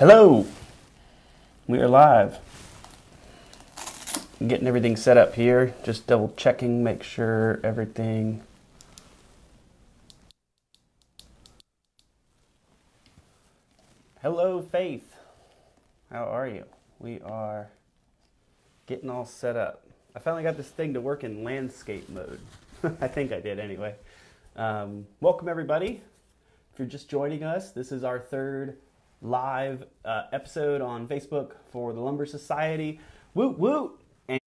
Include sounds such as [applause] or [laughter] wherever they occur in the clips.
Hello. We are live. I'm getting everything set up here. Just double checking, make sure everything. Hello, Faith. How are you? We are getting all set up. I finally got this thing to work in landscape mode. [laughs] I think I did anyway. Um, welcome, everybody. If you're just joining us, this is our third live uh, episode on Facebook for the Lumber Society. Woot woot!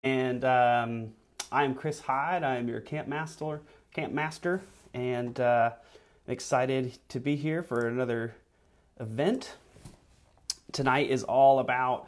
And um, I'm Chris Hyde. I'm your camp master, camp master, and uh, excited to be here for another event. Tonight is all about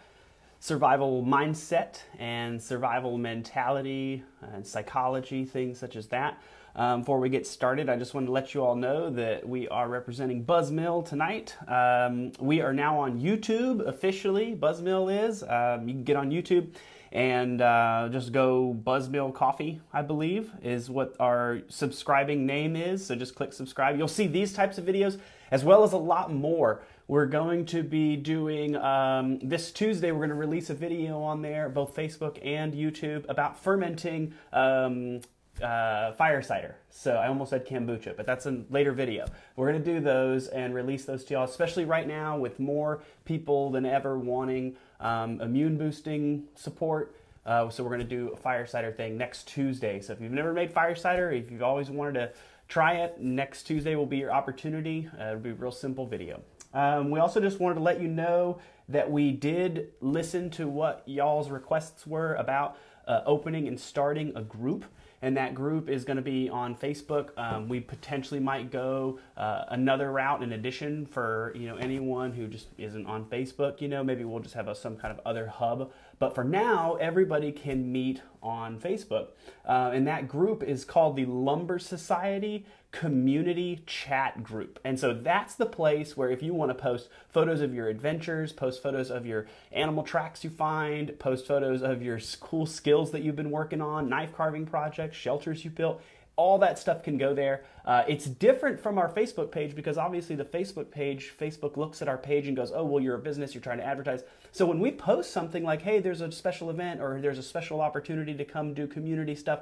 survival mindset and survival mentality and psychology, things such as that. Um, before we get started, I just want to let you all know that we are representing Buzz Mill tonight. Um, we are now on YouTube officially. Buzz Mill is. Um, you can get on YouTube and uh, just go Buzz Mill Coffee, I believe, is what our subscribing name is. So just click subscribe. You'll see these types of videos as well as a lot more. We're going to be doing um, this Tuesday. We're going to release a video on there, both Facebook and YouTube, about fermenting um, uh, fire cider. So I almost said kombucha, but that's a later video. We're going to do those and release those to y'all, especially right now with more people than ever wanting um, immune boosting support. Uh, so we're going to do a fire cider thing next Tuesday. So if you've never made fire cider, if you've always wanted to try it, next Tuesday will be your opportunity. Uh, it'll be a real simple video. Um, we also just wanted to let you know that we did listen to what y'all's requests were about uh, opening and starting a group and that group is going to be on Facebook. Um, we potentially might go uh, another route in addition for you know anyone who just isn't on Facebook. You know, maybe we'll just have a, some kind of other hub. But for now, everybody can meet on Facebook, uh, and that group is called the Lumber Society community chat group. And so that's the place where if you want to post photos of your adventures, post photos of your animal tracks you find, post photos of your cool skills that you've been working on, knife carving projects, shelters you built, all that stuff can go there. Uh, it's different from our Facebook page because obviously the Facebook page, Facebook looks at our page and goes, oh, well, you're a business, you're trying to advertise. So when we post something like, hey, there's a special event or there's a special opportunity to come do community stuff,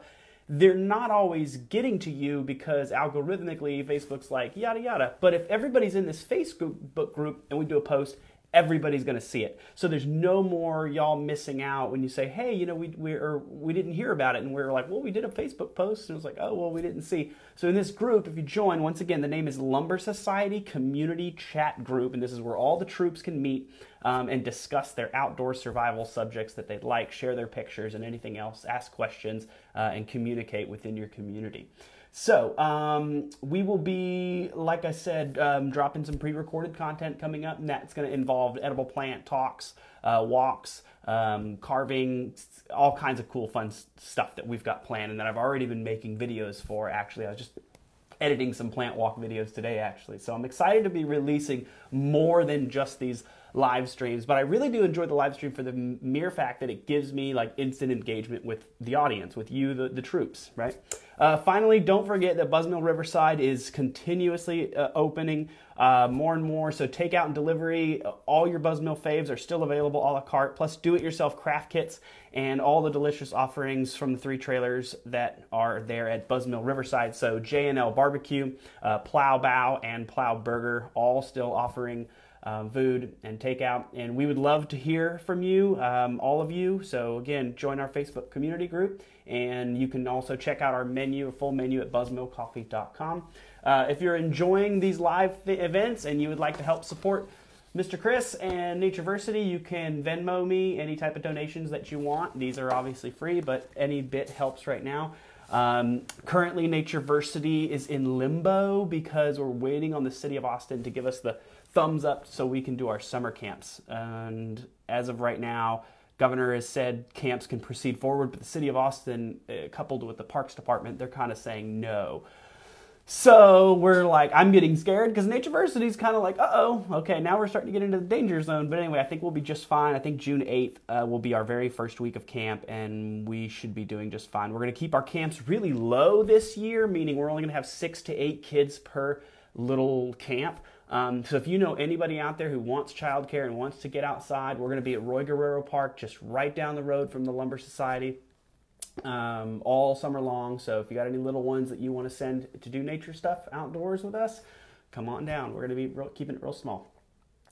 they're not always getting to you because algorithmically Facebook's like yada yada. But if everybody's in this Facebook group and we do a post, everybody's going to see it. So there's no more y'all missing out when you say, "Hey, you know, we we or we didn't hear about it," and we are like, "Well, we did a Facebook post," and it was like, "Oh, well, we didn't see." So in this group, if you join, once again, the name is Lumber Society Community Chat Group, and this is where all the troops can meet um, and discuss their outdoor survival subjects that they'd like, share their pictures and anything else, ask questions, uh, and communicate within your community. So, um, we will be, like I said, um, dropping some pre recorded content coming up, and that's going to involve edible plant talks, uh, walks, um, carving, all kinds of cool, fun stuff that we've got planned and that I've already been making videos for. Actually, I was just editing some plant walk videos today, actually. So, I'm excited to be releasing more than just these live streams, but I really do enjoy the live stream for the mere fact that it gives me like instant engagement with the audience, with you, the, the troops, right? Uh, finally, don't forget that Buzz Mill Riverside is continuously uh, opening uh, more and more. So takeout and delivery, all your Buzz Mill faves are still available a la carte, plus do-it-yourself craft kits and all the delicious offerings from the three trailers that are there at Buzz Mill Riverside. So J&L Barbecue, uh, Plow Bow, and Plow Burger, all still offering um, food and takeout. And we would love to hear from you, um, all of you. So again, join our Facebook community group, and you can also check out our menu, a full menu at buzzmillcoffee.com. Uh, if you're enjoying these live events and you would like to help support Mr. Chris and Natureversity, you can Venmo me any type of donations that you want. These are obviously free, but any bit helps right now. Um, currently, Natureversity is in limbo because we're waiting on the city of Austin to give us the thumbs up so we can do our summer camps. And as of right now, governor has said camps can proceed forward, but the city of Austin, uh, coupled with the parks department, they're kind of saying no. So we're like, I'm getting scared because Natureversity is kind of like, uh oh, okay, now we're starting to get into the danger zone. But anyway, I think we'll be just fine. I think June 8th uh, will be our very first week of camp, and we should be doing just fine. We're going to keep our camps really low this year, meaning we're only going to have six to eight kids per little camp Um, so if you know anybody out there who wants childcare and wants to get outside, we're going to be at Roy Guerrero Park, just right down the road from the Lumber Society, um, all summer long. So if you got any little ones that you want to send to do nature stuff outdoors with us, come on down. We're going to be real, keeping it real small.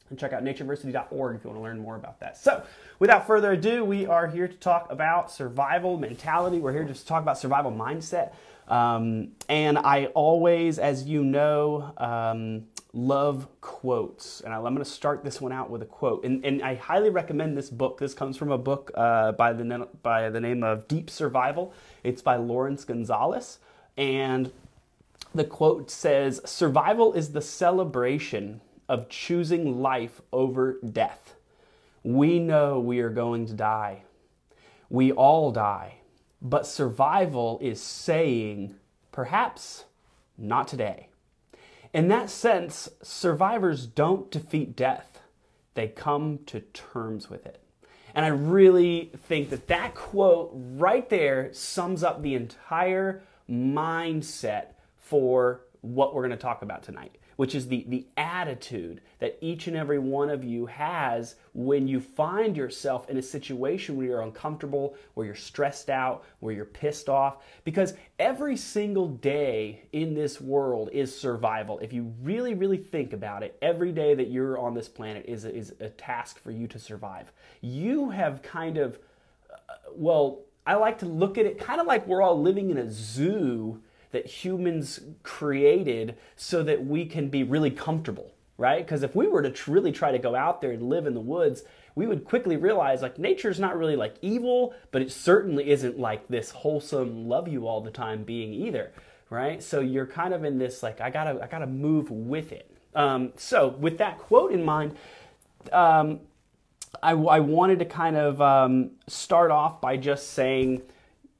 And check out natureversity.org if you want to learn more about that. So, without further ado, we are here to talk about survival mentality. We're here just to talk about survival mindset. Um, and I always, as you know, um, love quotes. And I, am going to start this one out with a quote. And, and, I highly recommend this book. This comes from a book uh, by, the, by the name of Deep Survival. It's by Laurence Gonzales. And the quote says Survival is the celebration of choosing life over death. We know we are going to die. We all die. But survival is saying, perhaps not today. In that sense, survivors don't defeat death, they come to terms with it. And I really think that that quote right there sums up the entire mindset for what we're going to talk about tonight which is the, the attitude that each and every one of you has when you find yourself in a situation where you're uncomfortable, where you're stressed out, where you're pissed off. Because every single day in this world is survival. If you really, really think about it, every day that you're on this planet is a, is a task for you to survive. You have kind of, uh, well, I like to look at it kind of like we're all living in a zoo that humans created so that we can be really comfortable, right? Because if we were to tr- really try to go out there and live in the woods, we would quickly realize like nature's not really like evil, but it certainly isn't like this wholesome love you all the time being either, right? So you're kind of in this like I gotta I gotta move with it. Um, so with that quote in mind, um, I, I, wanted to kind of um, start off by just saying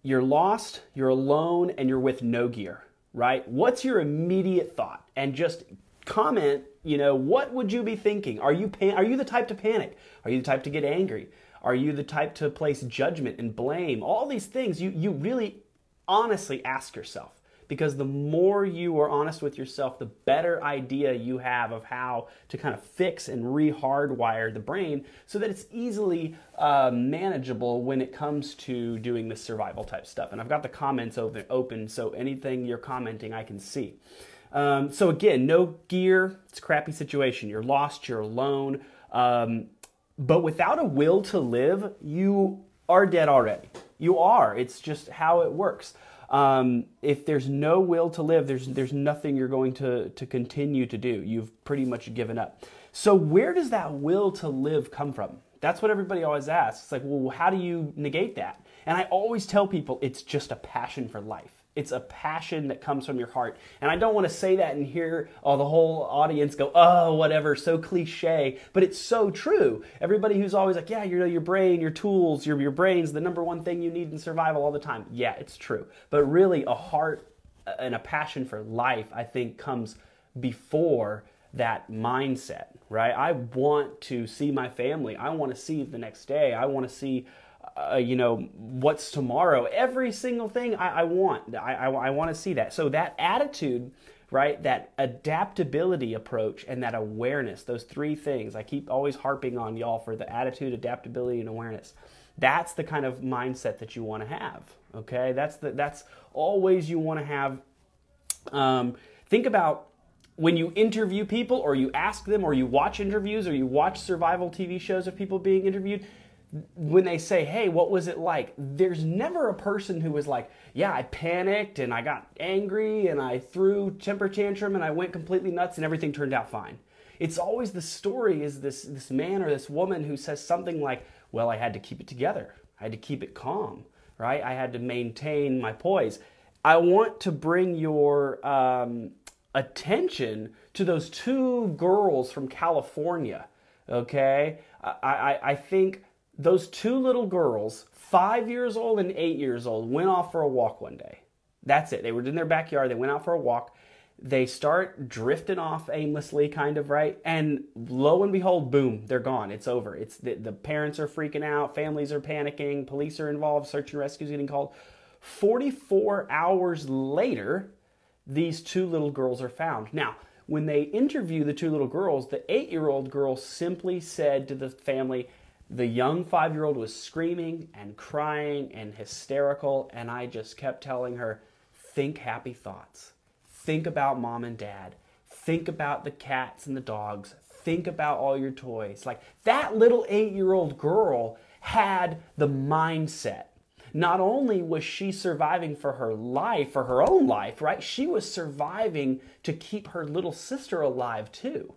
you're lost, you're alone, and you're with no gear, right? What's your immediate thought? And just comment, you know, what would you be thinking? Are you are you the type to panic? Are you the type to get angry? Are you the type to place judgment and blame? All these things you you really honestly ask yourself because the more you are honest with yourself, the better idea you have of how to kind of fix and re-hardwire the brain so that it's easily uh, manageable when it comes to doing this survival type stuff. And I've got the comments open, open so anything you're commenting, I can see. Um, so again, no gear, it's a crappy situation. You're lost, you're alone. Um, but without a will to live, you are dead already. You are. It's just how it works. Um, if there's no will to live, there's there's nothing you're going to to continue to do. You've pretty much given up. So where does that will to live come from? That's what everybody always asks. It's like, well, how do you negate that? And I always tell people it's just a passion for life. It's a passion that comes from your heart. And I don't want to say that and hear oh, the whole audience go, oh, whatever, so cliche. But it's so true. Everybody who's always like, yeah, you know, your brain, your tools, your, your brain's the number one thing you need in survival all the time. Yeah, it's true. But really, a heart uh, and a passion for life, I think, comes before that mindset, right? I want to see my family. I want to see the next day. I want to see uh, you know, what's tomorrow? Every single thing I, I want. I, I, I want to see that. So that attitude, right? That adaptability approach and that awareness, those three things, I keep always harping on y'all for the attitude, adaptability, and awareness. That's the kind of mindset that you want to have. Okay, that's the that's always you want to have. Um, think about when you interview people, or you ask them, or you watch interviews, or you watch survival TV shows of people being interviewed when they say, hey, what was it like? There's never a person who was like, yeah, I panicked and I got angry and I threw temper tantrum and I went completely nuts and everything turned out fine. It's always the story is this, this man or this woman who says something like, well, I had to keep it together. I had to keep it calm, right? I had to maintain my poise. I want to bring your um, attention to those two girls from California, okay? I, I, I think those two little girls, five years old and eight years old, went off for a walk one day. That's it. They were in their backyard. They went out for a walk. They start drifting off aimlessly, kind of, right? And lo and behold, boom, they're gone. It's over. It's the, the parents are freaking out. Families are panicking. Police are involved. Search and rescue is getting called. 44 hours later, these two little girls are found. Now, when they interview the two little girls, the eight year old girl simply said to the family, the young five year old was screaming and crying and hysterical, and I just kept telling her, think happy thoughts. Think about mom and dad. Think about the cats and the dogs. Think about all your toys. Like that little eight year old girl had the mindset not only was she surviving for her life, for her own life, right? She was surviving to keep her little sister alive too.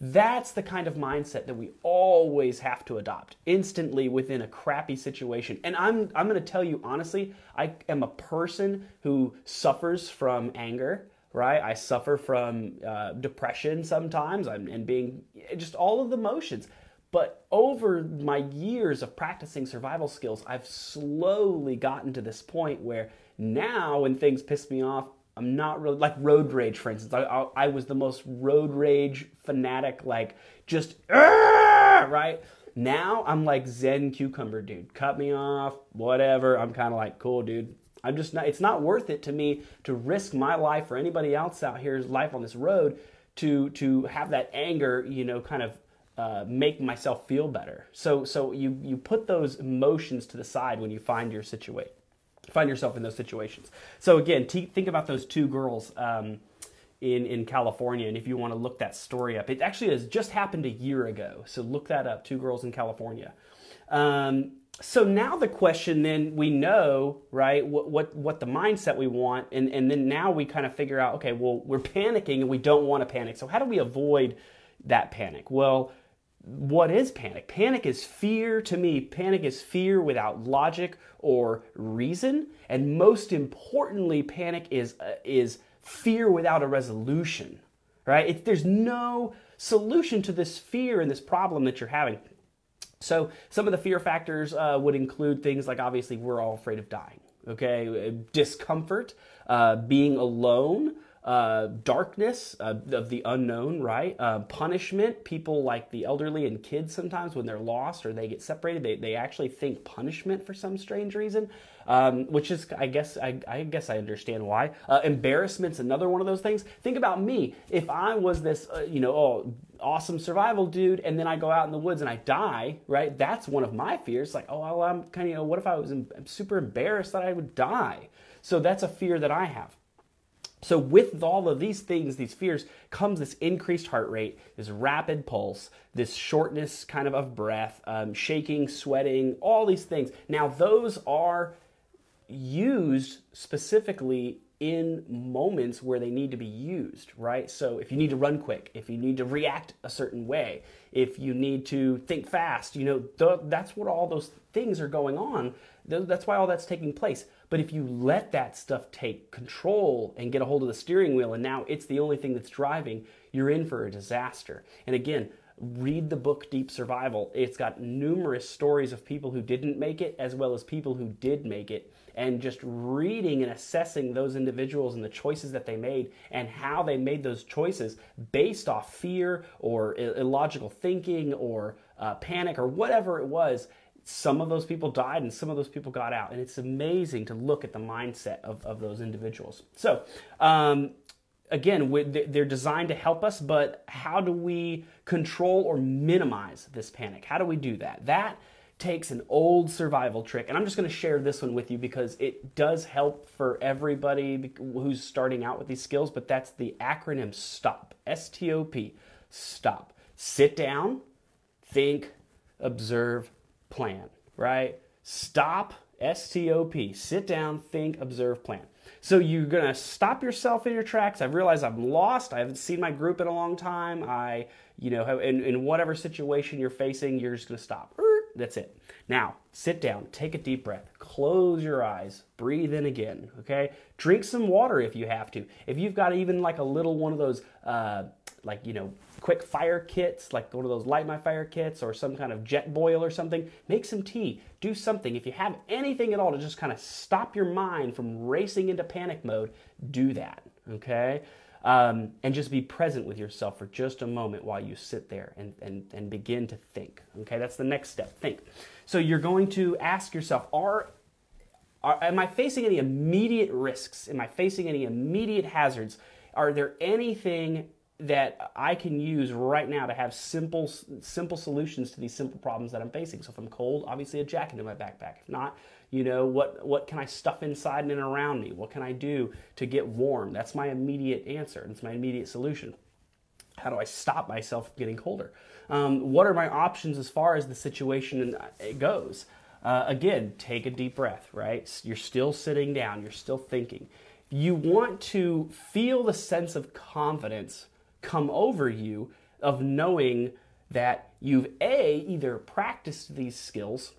That's the kind of mindset that we always have to adopt instantly within a crappy situation. And I'm, I'm going to tell you honestly, I am a person who suffers from anger, right? I suffer from uh, depression sometimes I'm, and being just all of the emotions. But over my years of practicing survival skills, I've slowly gotten to this point where now when things piss me off, I'm not really like road rage, for instance. I, I, I was the most road rage fanatic, like just right. Now I'm like Zen cucumber, dude. Cut me off, whatever. I'm kind of like cool, dude. I'm just not. It's not worth it to me to risk my life or anybody else out here's life on this road to to have that anger, you know, kind of uh, make myself feel better. So so you you put those emotions to the side when you find your situation, find yourself in those situations. So again, think about those two girls. Um, in, in California, and if you want to look that story up, it actually has just happened a year ago. So look that up. Two girls in California. Um, so now the question then we know right what, what what the mindset we want and and then now we kind of figure out okay well we're panicking and we don't want to panic so how do we avoid that panic well what is panic? Panic is fear to me. Panic is fear without logic or reason. And most importantly, panic is, uh, is fear without a resolution, right? It, there's no solution to this fear and this problem that you're having. So, some of the fear factors uh, would include things like obviously, we're all afraid of dying, okay? Discomfort, uh, being alone, uh, darkness uh, of the unknown, right? Uh, punishment. People like the elderly and kids sometimes when they're lost or they get separated, they, they actually think punishment for some strange reason, um, which is, I guess, I, I, guess I understand why. Uh, embarrassment's another one of those things. Think about me. If I was this, uh, you know, oh, awesome survival dude, and then I go out in the woods and I die, right? That's one of my fears. Like, oh, well, I'm kind of, you know, what if I was I'm super embarrassed that I would die? So that's a fear that I have. So, with all of these things, these fears, comes this increased heart rate, this rapid pulse, this shortness kind of of breath, um, shaking, sweating, all these things. Now, those are used specifically in moments where they need to be used, right? So, if you need to run quick, if you need to react a certain way, if you need to think fast, you know, th- that's what all those things are going on. Th- that's why all that's taking place. But if you let that stuff take control and get a hold of the steering wheel, and now it's the only thing that's driving, you're in for a disaster. And again, read the book Deep Survival. It's got numerous stories of people who didn't make it as well as people who did make it. And just reading and assessing those individuals and the choices that they made and how they made those choices based off fear or illogical thinking or uh, panic or whatever it was some of those people died and some of those people got out. And it's amazing to look at the mindset of, of those individuals. So, um, again, they're designed to help us, but how do we control or minimize this panic? How do we do that? That takes an old survival trick, and I'm just going to share this one with you because it does help for everybody who's starting out with these skills, but that's the acronym STOP. S T O P. Stop. Sit down, think, observe, plan, right? Stop, S T O P. Sit down, think, observe, plan. So you're going to stop yourself in your tracks. I've realized I'm lost. I haven't seen my group in a long time. I, you know, in, in whatever situation you're facing, you're just going to stop. That's it. Now, sit down, take a deep breath, close your eyes, breathe in again, okay? Drink some water if you have to. If you've got even like a little one of those, uh, like, you know, quick fire kits, like one of those light my fire kits or some kind of jet boil or something. Make some tea. Do something. If you have anything at all to just kind of stop your mind from racing into panic mode, do that. Okay? Um, and just be present with yourself for just a moment while you sit there and, and, and begin to think. Okay, that's the next step. Think. So you're going to ask yourself, are, are am I facing any immediate risks? Am I facing any immediate hazards? Are there anything that I can use right now to have simple simple solutions to these simple problems that I'm facing. So if I'm cold, obviously a jacket in my backpack. If not, you know, what what can I stuff inside and around me? What can I do to get warm? That's my immediate answer. It's my immediate solution. How do I stop myself from getting colder? Um, what are my options as far as the situation goes? Uh, again, take a deep breath, right? You're still sitting down, you're still thinking. You want to feel the sense of confidence come over you of knowing that you've A, either practiced these skills,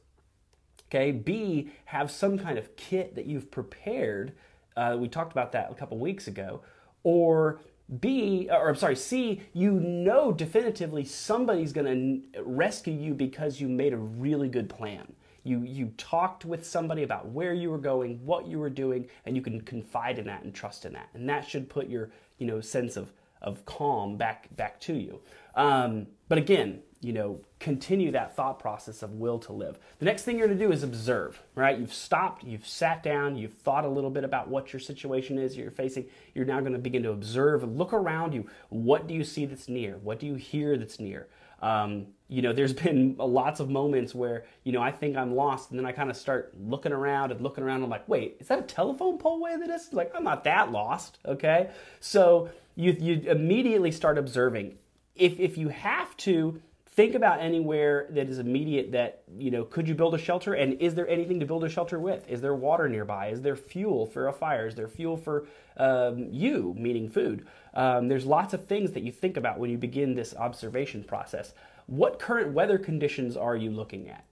okay, B, have some kind of kit that you've prepared. Uh, we talked about that a couple weeks ago. Or B, or I'm sorry, C, you know definitively somebody's going to rescue you because you made a really good plan. You, you talked with somebody about where you were going, what you were doing, and you can confide in that and trust in that. And that should put your you know, sense of, of calm back, back to you. Um, but again, you know, continue that thought process of will to live. The next thing you're going to do is observe, right? You've stopped, you've sat down, you've thought a little bit about what your situation is you're facing. You're now going to begin to observe look around you. What do you see that's near? What do you hear that's near? Um, you know, there's [laughs] been a lots of moments where, you know, I think I'm lost, and then I kind of start looking around and looking around. And I'm like, wait, is that a telephone pole way in the? Like, I'm not that lost, okay? So you, you immediately start observing. If, if you have to, think about anywhere that is immediate that you know could you build a shelter? And is there anything to build a shelter with? Is there water nearby? Is there fuel for a fire? Is there fuel for um, you meaning food? Um, there's lots of things that you think about when you begin this observation process. What current weather conditions are you looking at?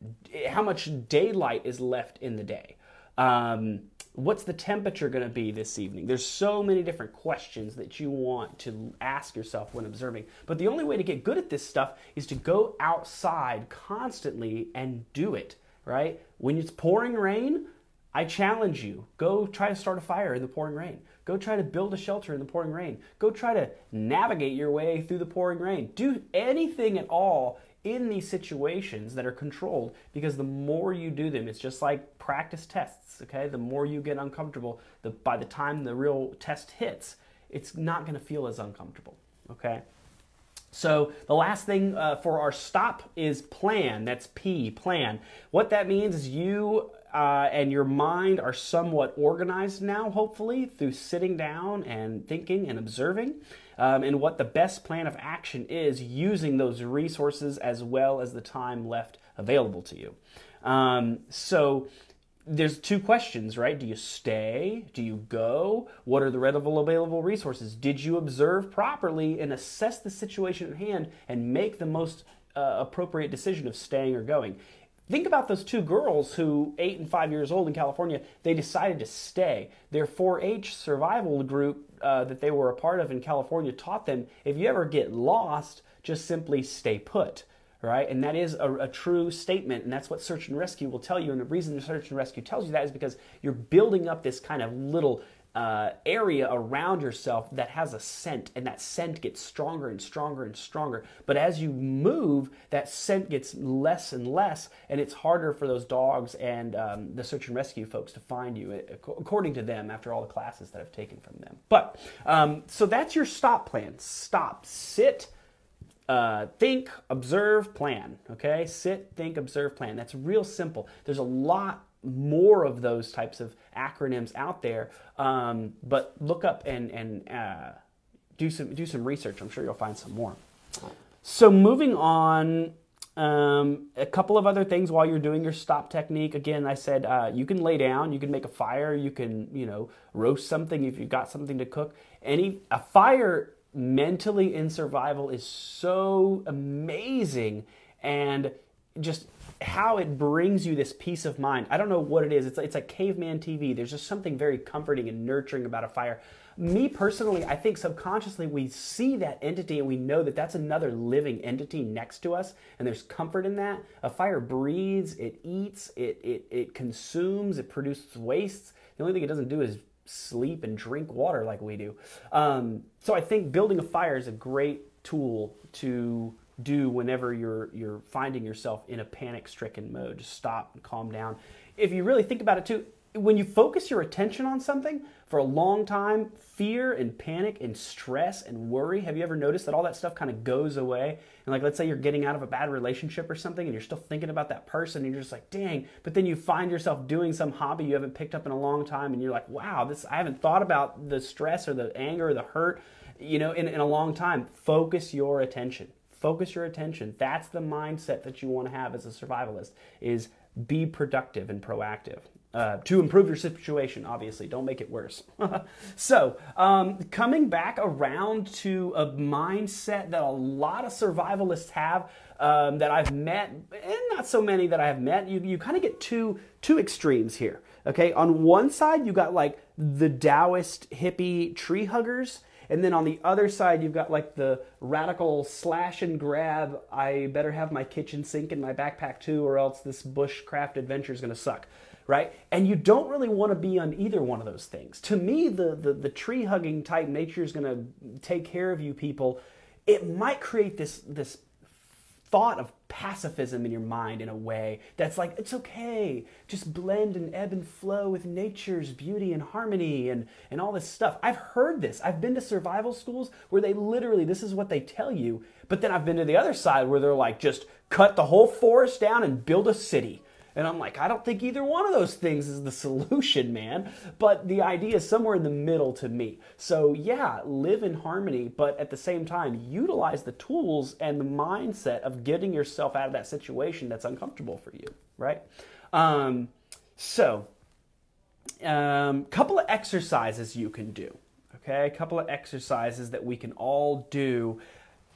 How much daylight is left in the day? Um, what's the temperature going to be this evening? There's so many different questions that you want to ask yourself when observing. But the only way to get good at this stuff is to go outside constantly and do it, right? When it's pouring rain, I challenge you go try to start a fire in the pouring rain. Go try to build a shelter in the pouring rain. Go try to navigate your way through the pouring rain. Do anything at all in these situations that are controlled because the more you do them, it's just like practice tests, okay? The more you get uncomfortable, the, by the time the real test hits, it's not going to feel as uncomfortable, okay? So the last thing uh, for our stop is plan. That's P, plan. What that means is you uh, and your mind are somewhat organized now, hopefully, through sitting down and thinking and observing um, and what the best plan of action is using those resources as well as the time left available to you. Um, so there's two questions, right? Do you stay? Do you go? What are the available resources? Did you observe properly and assess the situation at hand and make the most uh, appropriate decision of staying or going? Think about those two girls who, eight and five years old in California, they decided to stay. Their 4 H survival group uh, that they were a part of in California taught them if you ever get lost, just simply stay put, right? And that is a, a, true statement, and that's what search and rescue will tell you. And the reason search and rescue tells you that is because you're building up this kind of little uh, area around yourself that has a scent, and that scent gets stronger and stronger and stronger. But as you move, that scent gets less and less, and it's harder for those dogs and um, the search and rescue folks to find you, uh, according to them, after all the classes that I've taken from them. But um, so that's your stop plan. Stop, sit. Uh, think, observe, plan. Okay, sit, think, observe, plan. That's real simple. There's a lot more of those types of acronyms out there. Um, but look up and, and uh, do, some, do some research. I'm sure you'll find some more. So, moving on, um, a couple of other things while you're doing your stop technique. Again, I said uh, you can lay down, you can make a fire, you can, you know, roast something if you've got something to cook. Any a fire mentally in survival is so amazing and just how it brings you this peace of mind. I don't know what it is. It's, it's like caveman TV. There's just something very comforting and nurturing about a fire. Me personally, I think subconsciously we see that entity and we know that that's another living entity next to us, and there's comfort in that. A fire breathes, it eats, it, it, it consumes, it produces wastes. The only thing it doesn't do is sleep and drink water like we do. Um, so I think building a fire is a great tool to do whenever you're you're finding yourself in a panic stricken mode. Just stop and calm down. If you really think about it too, when you focus your attention on something for a long time, fear and panic and stress and worry, have you ever noticed that all that stuff kind of goes away? And like, let's say you're getting out of a bad relationship or something and you're still thinking about that person and you're just like, dang, but then you find yourself doing some hobby you haven't picked up in a long time and you're like, wow, this, I haven't thought about the stress or the anger or the hurt, you know, in, in a long time. Focus your attention. Focus your attention. That's the mindset that you want to have as a survivalist is be productive and proactive. Uh, to improve your situation, obviously. Don't make it worse. [laughs] so, um, coming back around to a mindset that a lot of survivalists have um, that I've met, and not so many that I have met, you, you kind of get two, two extremes here. Okay, on one side, you got like the Taoist hippie tree huggers, and then on the other side, you've got like the radical slash and grab. I better have my kitchen sink in my backpack too, or else this bushcraft adventure is going to suck right? And you don't really want to be on either one of those things. To me, the, the, the tree hugging type nature is going to take care of you people. It might create this, this thought of pacifism in your mind in a way that's like it's okay. Just blend and ebb and flow with nature's beauty and harmony and and all this stuff. I've heard this. I've been to survival schools where they literally this is what they tell you but then i've been to the other side where they're like just cut the whole forest down and build a city and I'm like, I don't think either one of those things is the [laughs] solution, man. But the idea is somewhere in the middle to me. So, yeah, live in harmony, but at the same time, utilize the tools and the mindset of getting yourself out of that situation that's uncomfortable for you, right? Um, so, a um, couple of exercises you can do. Okay, a couple of exercises that we can all do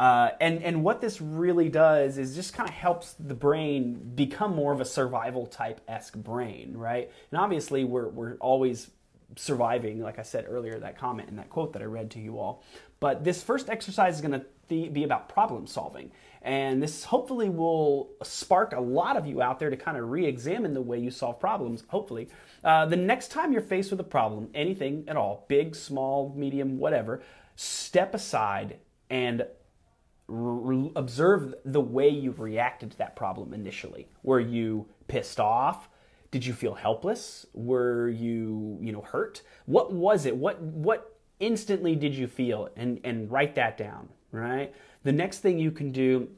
uh, and, and what this really does is just kind of helps the brain become more of a survival type esque brain, right? And obviously, we're, we're always surviving, like I said earlier, that comment and that quote that I read to you all. But this first exercise is going to be about problem solving. And this hopefully will spark a lot of you out there to kind of re examine the way you solve problems, hopefully. Uh, the next time you're faced with a problem, anything at all, big, small, medium, whatever, step aside and re- observe the way you reacted to that problem initially. Were you pissed off? Did you feel helpless? Were you, you know, hurt? What was it? What what instantly did you feel? And and write that down, right? The next thing you can do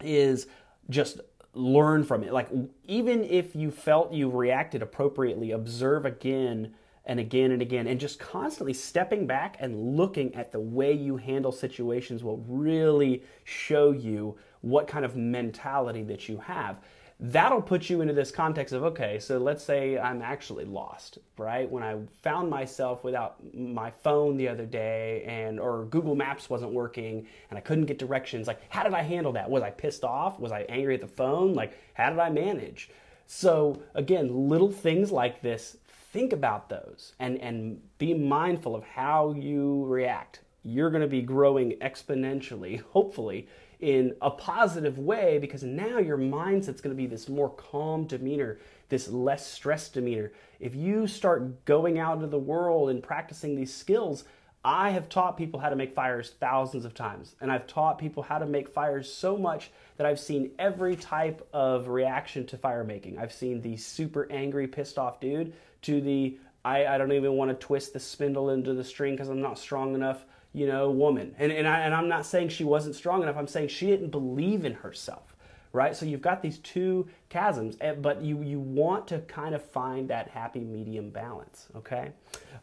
is just learn from it. Like even if you felt you reacted appropriately, observe again and again and again and just constantly stepping back and looking at the way you handle situations will really show you what kind of mentality that you have. That'll put you into this context of okay so let's say i'm actually lost right? When i found myself without my phone the other day and or google maps wasn't working and i couldn't get directions like how did i handle that? Was i pissed off? Was i angry at the phone? Like how did i manage? So again little things like this think about those and, and be mindful of how you react. You're going to be growing exponentially, [laughs] hopefully, in a positive way because now your mindset's going to be this more calm demeanor, this less stressed demeanor. If you start going out into the world and practicing these skills, I have taught people how to make fires thousands of times, and I've taught people how to make fires so much that I've seen every type of reaction to fire making. I've seen the super angry, pissed off dude to the I, I don't even want to twist the spindle into the string because I'm not strong enough, you know, woman. And, and, I, and I'm not saying she wasn't strong enough. I'm saying she didn't believe in herself, right? So you've got these two chasms, eh, but you, you want to kind of find that happy medium balance, okay?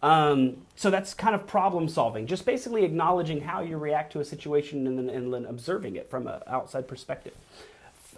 Um, so that's kind of problem solving, just basically acknowledging how you react to a situation and then, and then observing it from an outside perspective.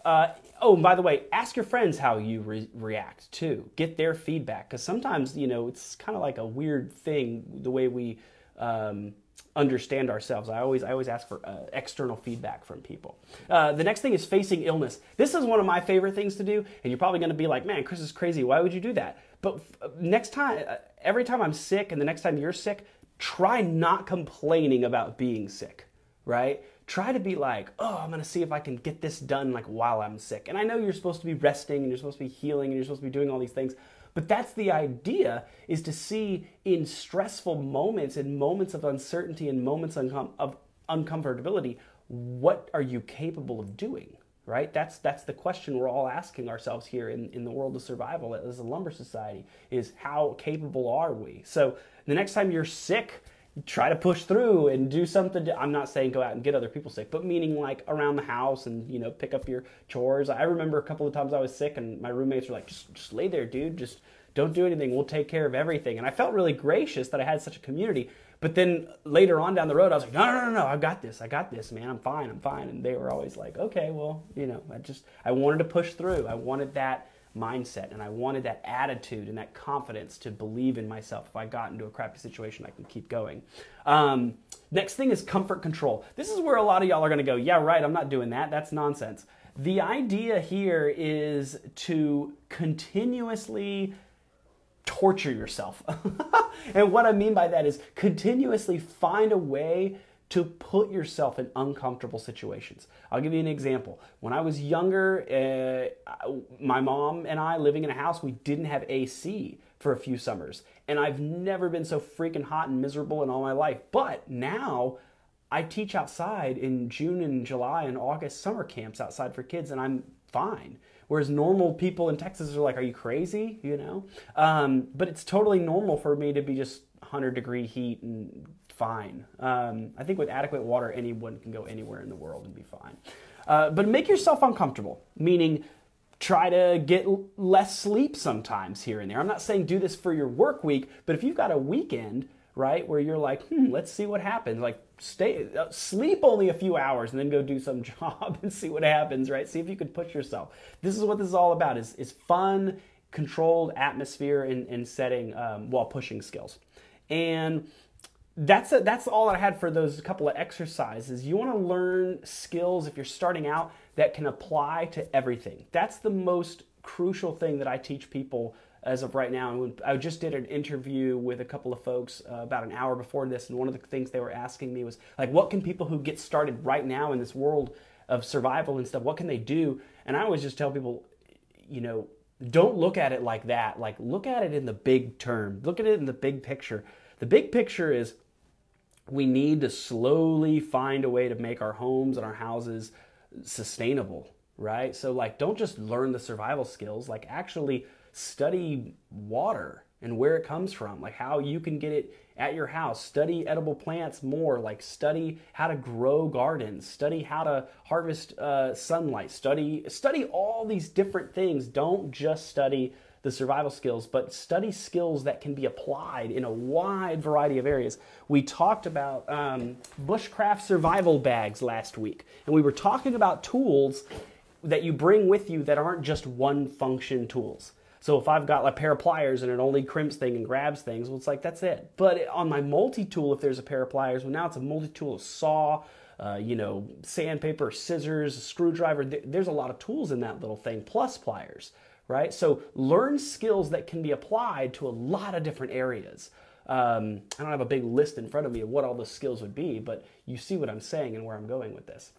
Uh, oh, by the way, ask your friends how you re- react too. Get their feedback because sometimes you know it's kind of like a weird thing the way we um, understand ourselves. I always I always ask for uh, external feedback from people. Uh, the next thing is facing illness. This is one of my favorite things to do, and you're probably going to be like, "Man, Chris is crazy. Why would you do that?" But f- next time, uh, every time I'm sick, and the next time you're sick, try not complaining about being sick. Right? try to be like, oh, I'm gonna see if I can get this done like while I'm sick. And I know you're supposed to be resting and you're supposed to be healing and you're supposed to be doing all these things, but that's the idea is to see in stressful moments, in moments of uncertainty, in moments of uncomfortability, what are you capable of doing? right? That's that's the question we're all asking ourselves here in, in the world of survival as a lumber society is how capable are we? So the next time you're sick, try to push through and do something. To, i'm not saying go out and get other people sick but meaning like around the house and you know pick up your chores. I remember a couple of times i was sick and my roommates were like just, just lay there dude. Just don't do anything. We'll take care of everything. And i felt really gracious that i had such a community. But then later on down the road i was like no no no no. I got this. I got this man. I'm fine. I'm fine. And they were always like okay well you know i just i wanted to push through. I wanted that mindset and I wanted that attitude and that confidence to believe in myself. If I got into a crappy situation, I can keep going. Um, next thing is comfort control. This is where a lot of y'all are going to go, yeah, right, I'm not doing that. That's nonsense. The idea here is to continuously torture yourself. [laughs] and what I mean by that is continuously find a way to put yourself in uncomfortable situations. I'll give you an example. When I was younger, uh, my mom and I living in a house, we didn't have AC for a few summers. And I've never been so freaking hot and miserable in all my life. But now I teach outside in June and July and August summer camps outside for kids, and I'm fine. Whereas normal people in Texas are like, "Are you crazy?" You know. Um, but it's totally normal for me to be just 100 degree heat and fine. Um, I think with adequate water, anyone can go anywhere in the world and be fine. Uh, but make yourself uncomfortable, meaning try to get less sleep sometimes here and there. I'm not saying do this for your work week, but if you've got a weekend, right, where you're like, hmm, let's see what happens. Like, stay, uh, sleep only a few hours and then go do some [laughs] job and see what happens, right? See if you could push yourself. This is what this is all about: is is fun, controlled atmosphere and, and setting um, while pushing skills. And that's a, that's all I had for those couple of exercises. You want to learn skills if you're starting out that can apply to everything. That's the most crucial thing that I teach people as of right now. I just did an interview with a couple of folks uh, about an hour before this, and one of the things they were asking me was like, "What can people who get started right now in this world of survival and stuff? What can they do?" And I always just tell people, you know, don't look at it like that. Like, look at it in the big term. Look at it in the big picture. The big picture is we need to slowly find a way to make our homes and our houses sustainable, right? So, like, don't just learn the survival skills, like, actually study water and where it comes from, like, how you can get it at your house. Study edible plants more, like, study how to grow gardens, study how to harvest uh, sunlight, study, study all these different things. Don't just study the survival skills, but study skills that can be applied in a wide variety of areas. We talked about um, bushcraft survival bags last week, and we were talking about tools that you bring with you that aren't just one function tools. So if I've got a pair of pliers and it only crimps things and grabs things, well, it's like that's it. But on my multi-tool, if there's a pair of pliers, well, now it's a multi-tool, saw, uh, you know, sandpaper, scissors, screwdriver. There's a lot of tools in that little thing, plus pliers right? So learn skills that can be applied to a lot of different areas. Um, I don't have a big list in front of me of what all the skills would be, but you see what I'm saying and where I'm going with this.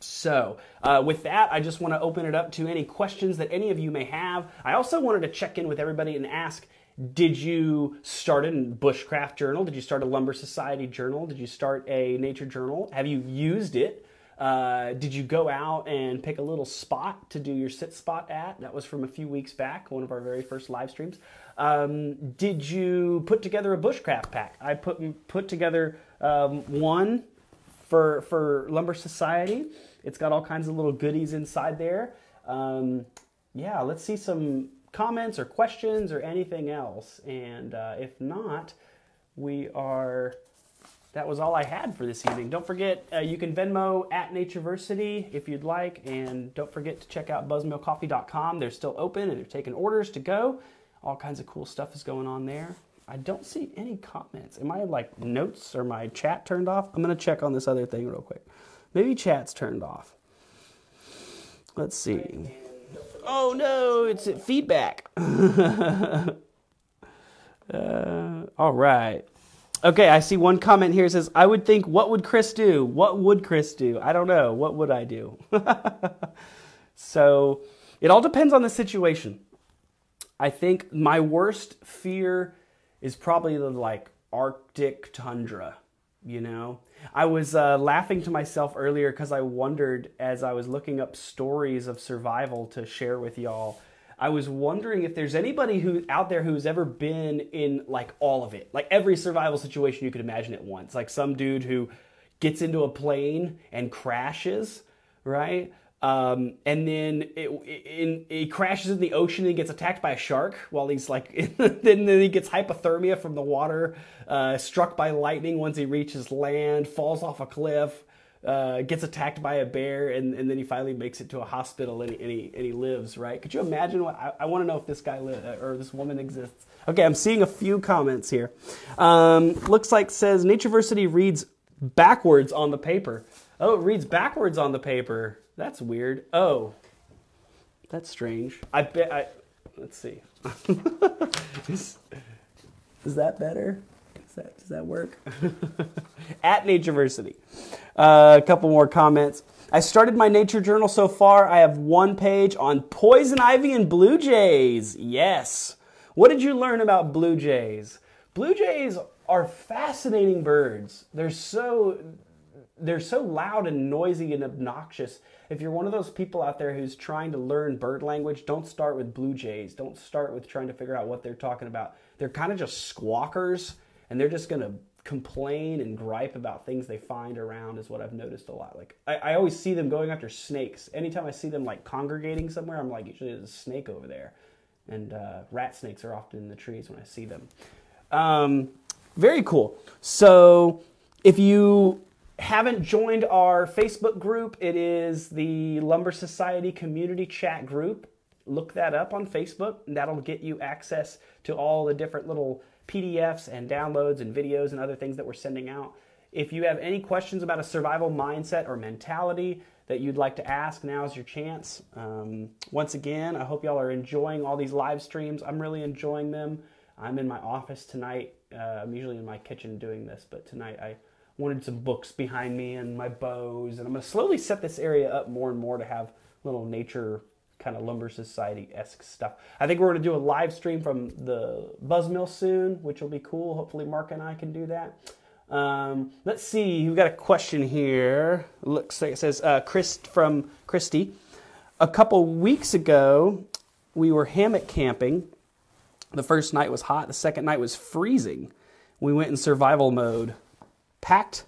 So, uh, with that, I just want to open it up to any questions that any of you may have. I also wanted to check in with everybody and ask Did you start a bushcraft journal? Did you start a lumber society journal? Did you start a nature journal? Have you used it? Uh, did you go out and pick a little spot to do your sit spot at? That was from a few weeks back, one of our very first live streams. Um, did you put together a bushcraft pack? I put put together um, one for for Lumber Society. It's got all kinds of little goodies inside there. Um, yeah, let's see some comments or questions or anything else. And uh, if not, we are that was all I had for this evening. Don't forget, uh, you can Venmo at Natureversity if you'd like, and don't forget to check out buzzmillcoffee.com. They're still open and they're taking orders to go. All kinds of cool stuff is going on there. I don't see any comments. Am I like notes or my chat turned off? I'm gonna check on this other thing real quick. Maybe chat's turned off. Let's see. Oh no, it's feedback. [laughs] uh, all right. Okay, I see one comment here says, I would think, what would Chris do? What would Chris do? I don't know. What would I do? [laughs] so it all depends on the situation. I think my worst fear is probably the like Arctic tundra. you know i was uh, laughing to myself earlier because i wondered as i was looking up stories of survival to share with y'all i was wondering if there's anybody who out there who's ever been in like all of it. Like every survival situation you could imagine at once. Like some dude who gets into a plane and crashes right? Um, and then it, it, it, crashes in the ocean and gets attacked by a shark while he's like, [laughs] then, he gets hypothermia from the water, uh, struck by lightning once he reaches land, falls off a cliff, uh, gets attacked by a bear, and, and then he finally makes it to a hospital and he, and he, and he lives, right? Could you imagine what, I, I want to know if this guy uh, or this woman exists. Okay, I'm seeing a few comments here. Um, looks like says Natureversity reads backwards on the paper. Oh, it reads backwards on the paper. That's weird. Oh, that's strange. I bet I. Let's see. is, [laughs] is, that better? Is that, does that work? [laughs] At Natureversity. Uh, a couple more comments. I started my nature journal so far. I have one page on poison ivy and blue jays. Yes. What did you learn about blue jays? Blue jays are fascinating birds. They're so they're so loud and noisy and obnoxious. If you're one of those people out there who's trying to learn bird language, don't start with blue jays. Don't start with trying to figure out what they're talking about. They're kind of just squawkers and they're just going to complain and gripe about things they find around is what I've noticed a lot. Like I, I, always see them going after snakes. Anytime I see them like congregating somewhere, I'm like, usually there's a snake over there. And uh, rat snakes are often in the trees when I see them. Um, very cool. So if you haven't joined our Facebook group, it is the Lumber Society Community Chat Group. Look that up on Facebook, and that'll get you access to all the different little PDFs and downloads and videos and other things that we're sending out. If you have any questions about a survival mindset or mentality that you'd like to ask, now's your chance. Um, once again, I hope y'all are enjoying all these live streams. I'm really enjoying them. I'm in my office tonight. Uh, I'm usually in my kitchen doing this, but tonight I wanted some books behind me and my bows. And I'm going to slowly set this area up more and more to have little nature kind of lumber society esque stuff. I think we're going to do a live stream from the Buzz Mill soon, which will be cool. Hopefully, Mark and I can do that. Um, let's see, we've got a question here. Looks like it says uh, Chris from Christy. A couple weeks ago, we were hammock camping. The first night was hot, the second night was freezing. We went in survival mode packed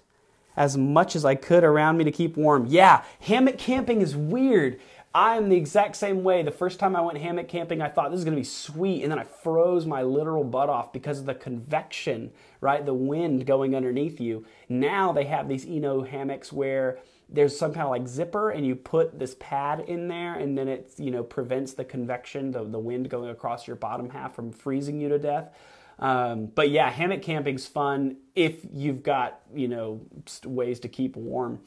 as much as I could around me to keep warm. Yeah, hammock camping is weird. I'm the exact same way. The first time I went hammock camping, I thought this is going to be sweet, and then I froze my literal butt off because of the convection, right? The wind going underneath you. Now they have these Eno hammocks where there's some kind of like zipper and you put this pad in there and then it you know prevents the convection the, the wind going across your bottom half from freezing you to death um, but yeah, hammock camping's fun if you've got you know ways to keep warm.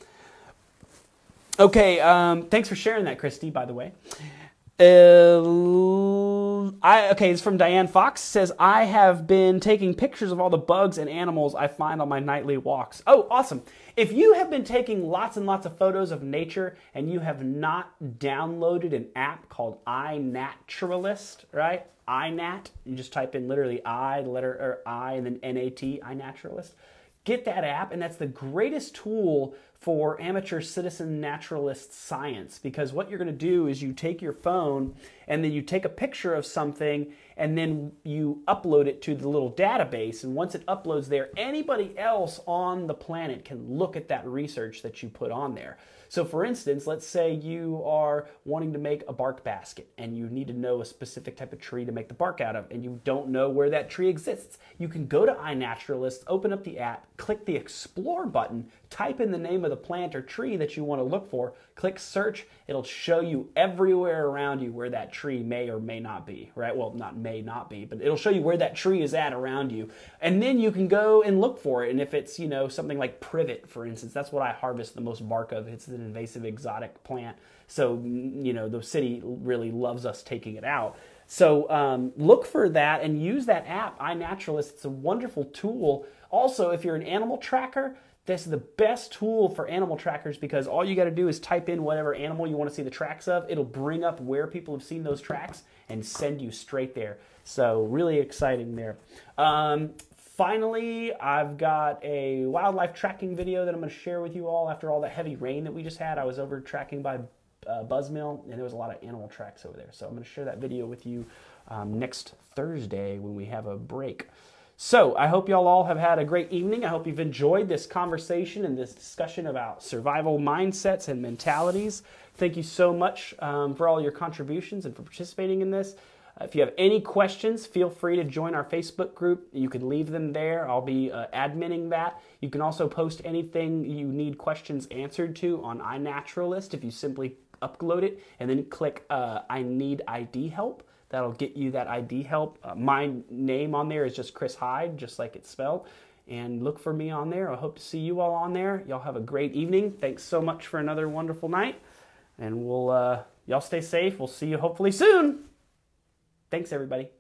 Okay, um, thanks for sharing that, Christy. By the way, uh, I okay. It's from Diane Fox. Says I have been taking pictures of all the bugs and animals I find on my nightly walks. Oh, awesome! If you have been taking lots and lots of photos of nature and you have not downloaded an app called iNaturalist, right? iNat. You just type in literally I, the letter or I, and then N-A-T, iNaturalist. Get that app, and that's the greatest tool for amateur citizen naturalist science because what you're going to do is you take your phone and then you take a picture of something and then you upload it to the little database and once it uploads there anybody else on the planet can look at that research that you put on there so, for instance, let's say you are wanting to make a bark basket and you need to know a specific type of tree to make the bark out of, and you don't know where that tree exists. You can go to iNaturalist, open up the app, click the Explore button, type in the name of the plant or tree that you want to look for, click search, it'll show you everywhere around you where that tree may or may not be, right? Well, not may not be, but it'll show you where that tree is at around you. And then you can go and look for it. And if it's, you know, something like privet, for instance, that's what I harvest the most bark of. It's an invasive exotic plant. So, you know, the city really loves us taking it out. So um, look for that and use that app, iNaturalist. It's a wonderful tool. Also, if you're an animal tracker, this is the best tool for animal trackers because all you got to do is type in whatever animal you want to see the tracks of. It'll bring up where people have seen those tracks and send you straight there. So really exciting there. Um, finally, I've got a wildlife tracking video that I'm going to share with you all after all the heavy rain that we just had. I was over tracking by uh, Buzz Mill, and there was a lot of animal tracks over there. So I'm going to share that video with you um, next Thursday when we have a break. So I hope y'all all have had a great evening. I hope you've enjoyed this conversation and this discussion about survival mindsets and mentalities. Thank you so much um, for all your contributions and for participating in this. Uh, if you have any questions, feel free to join our Facebook group. You can leave them there. I'll be uh, adminning that. You can also post anything you need questions answered to on iNaturalist if you simply upload it and then click uh, I need ID help. That'll get you that ID help. Uh, my name on there is just Chris Hyde, just like it's spelled. And look for me on there. I hope to see you all on there. Y'all have a great evening. Thanks so much for another wonderful night. And we'll, uh, y'all stay safe. We'll see you hopefully soon. Thanks, everybody.